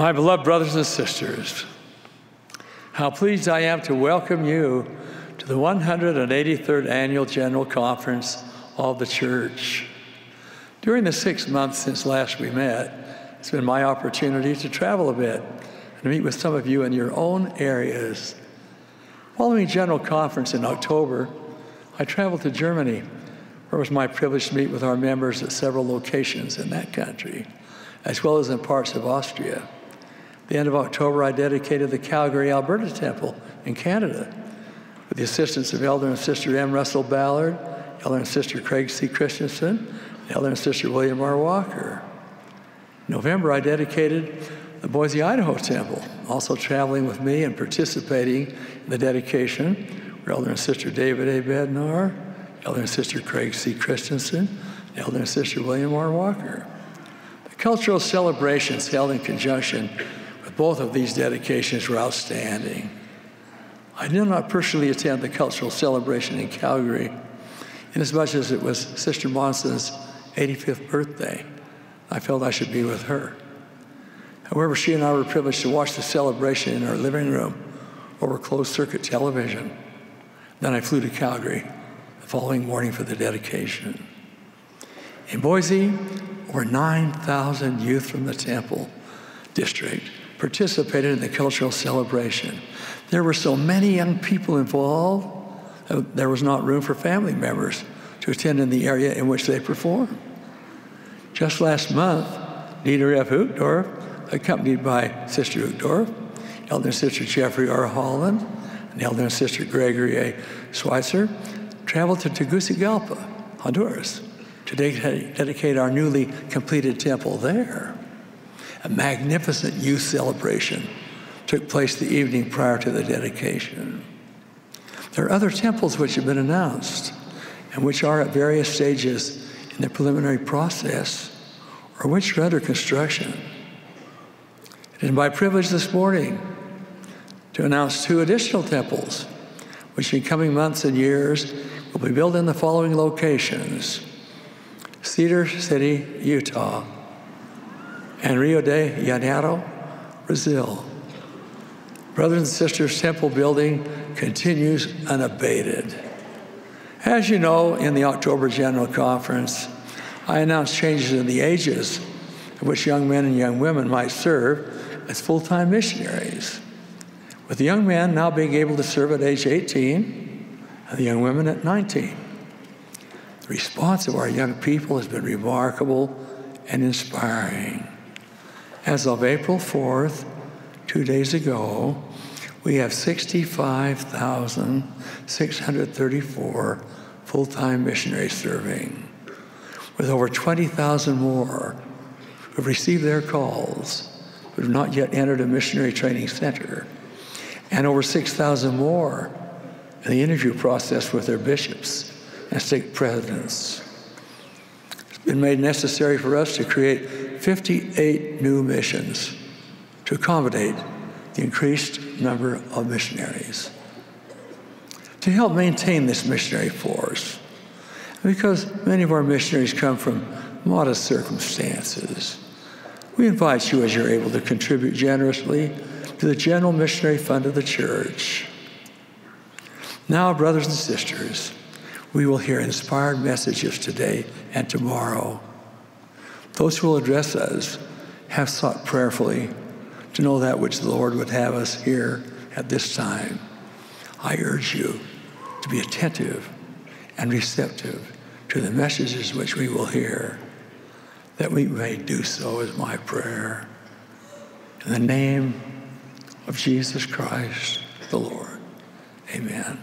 My beloved brothers and sisters, how pleased I am to welcome you to the 183rd Annual General Conference of the Church. During the six months since last we met, it's been my opportunity to travel a bit and meet with some of you in your own areas. Following General Conference in October, I traveled to Germany, where it was my privilege to meet with our members at several locations in that country, as well as in parts of Austria the end of October, I dedicated the Calgary, Alberta Temple in Canada with the assistance of Elder and Sister M. Russell Ballard, Elder and Sister Craig C. Christensen, Elder and Sister William R. Walker. In November, I dedicated the Boise, Idaho Temple, also traveling with me and participating in the dedication were Elder and Sister David A. Bednar, Elder and Sister Craig C. Christensen, Elder and Sister William R. Walker. The cultural celebrations held in conjunction both of these dedications were outstanding. I did not personally attend the cultural celebration in Calgary, inasmuch as it was Sister Monson's 85th birthday. I felt I should be with her. However, she and I were privileged to watch the celebration in our living room over closed circuit television. Then I flew to Calgary the following morning for the dedication. In Boise, over 9,000 youth from the temple district participated in the cultural celebration. There were so many young people involved, that there was not room for family members to attend in the area in which they performed. Just last month, Dieter F. Uchtdorf, accompanied by Sister Uchtdorf, Elder and Sister Jeffrey R. Holland, and Elder and Sister Gregory A. Schwitzer, traveled to Tegucigalpa, Honduras, to dedicate our newly completed temple there. A magnificent youth celebration took place the evening prior to the dedication. There are other temples which have been announced and which are at various stages in the preliminary process or which are under construction. It is my privilege this morning to announce two additional temples, which in coming months and years will be built in the following locations Cedar City, Utah and Rio de Janeiro, Brazil. Brothers and sisters, temple building continues unabated. As you know, in the October General Conference, I announced changes in the ages at which young men and young women might serve as full time missionaries, with the young men now being able to serve at age 18 and the young women at 19. The response of our young people has been remarkable and inspiring. As of April 4th, two days ago, we have 65,634 full time missionaries serving, with over 20,000 more who have received their calls but have not yet entered a missionary training center, and over 6,000 more in the interview process with their bishops and stake presidents. Been made necessary for us to create 58 new missions to accommodate the increased number of missionaries. To help maintain this missionary force, because many of our missionaries come from modest circumstances, we invite you as you're able to contribute generously to the general missionary fund of the church. Now, brothers and sisters, we will hear inspired messages today and tomorrow those who will address us have sought prayerfully to know that which the Lord would have us hear at this time. I urge you to be attentive and receptive to the messages which we will hear, that we may do so is my prayer. In the name of Jesus Christ the Lord, amen.